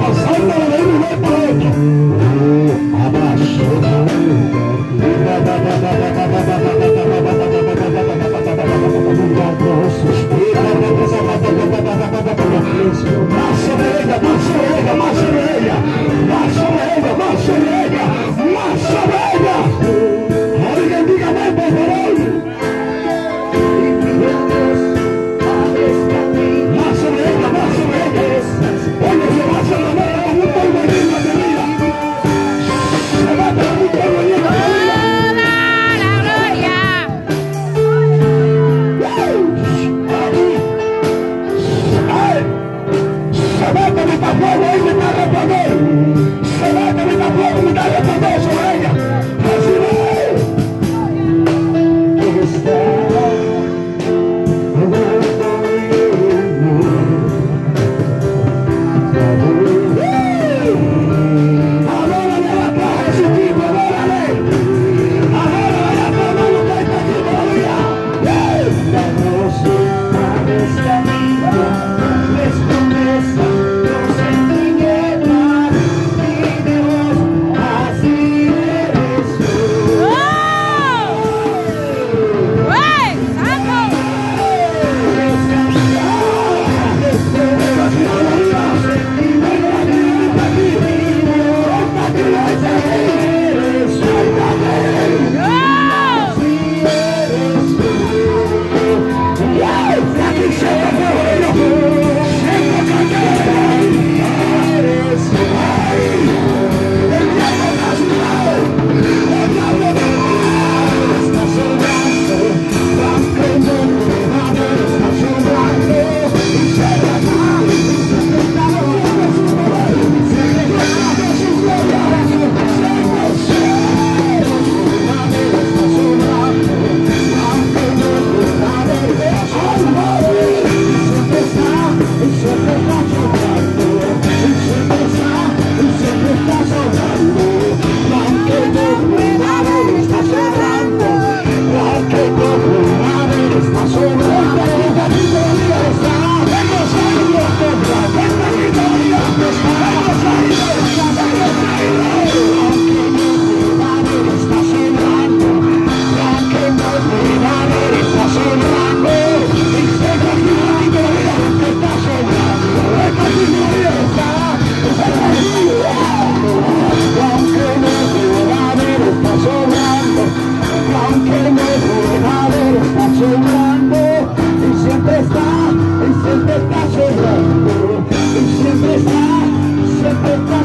pasando de un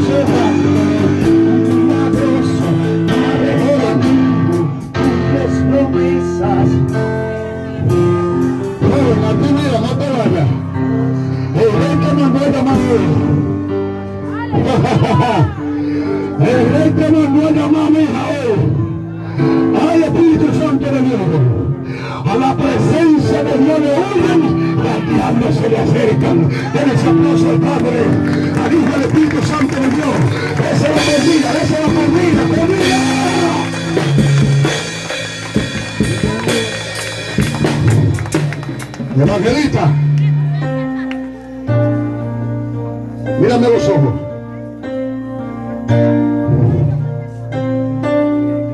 El rey que llamar hoy. El rey que mandó a llamar a mi hija hoy. Ay, Espíritu de Dios. A la presencia de Dios le al se le acercan. Den ese aplauso al Padre, al Hijo del Espíritu Santo de Dios. Ese lo bendiga, ese lo bendiga, bendiga. Evangelista, mírame los ojos.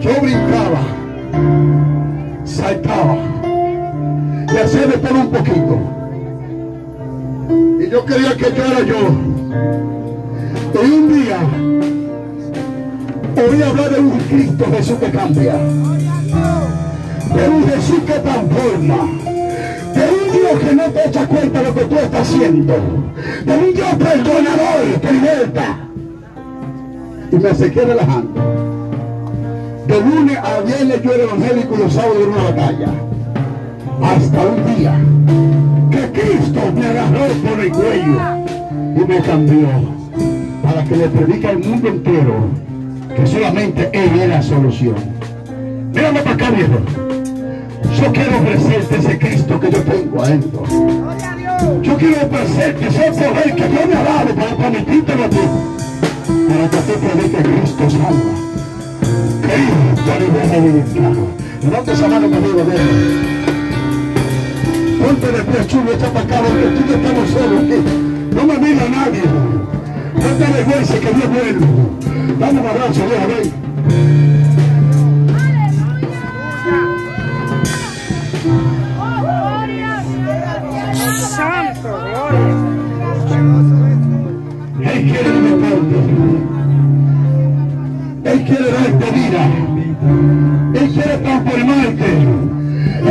Yo brincaba, saltaba y hacía de un poquito. Y yo creía que yo era yo. Y un día oí hablar de un Cristo Jesús que cambia, de un Jesús que transforma, de un Dios que no te echa cuenta de lo que tú estás haciendo, de un Dios perdonador que liberta. Y me seguí relajando. De lunes a viernes yo era evangélico y los sábados era una batalla. Hasta un día que Cristo me agarró por el cuello y me cambió para que le predique al mundo entero que solamente Él es la solución. Mírame para acá, viejo. Yo quiero ofrecerte ese Cristo que yo tengo adentro. Yo quiero ofrecerte ese poder que Dios me ha dado para permitírtelo a ti. Para que tú prediques Cristo salva. Cristo libera dominicano. Levanta esa mano conmigo, ven. Ponte de pie, chulo, para acá, porque tú yo estamos solos aquí. No me mira nadie. No te avergüences que Dios es bueno. Dame un abrazo, Dios, amén. Santo, gloria. Él quiere libertarte. Él quiere darte vida. Él quiere transformarte.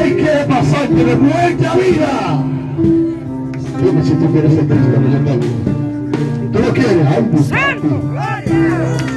Él quiere pasarte de muerte a vida. Dime si tú quieres ser Cristo que yo tengo. ¿Tú lo quieres? Ay, pues. Santo,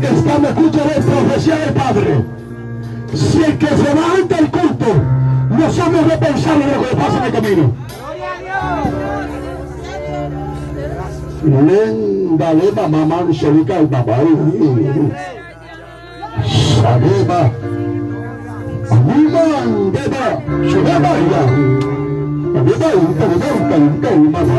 de que estamos escuchando de profecía del Padre, si el que se va ante el culto, no somos responsables de lo que pasa en el camino. Lenda lema mamá sherika el papá. Ya.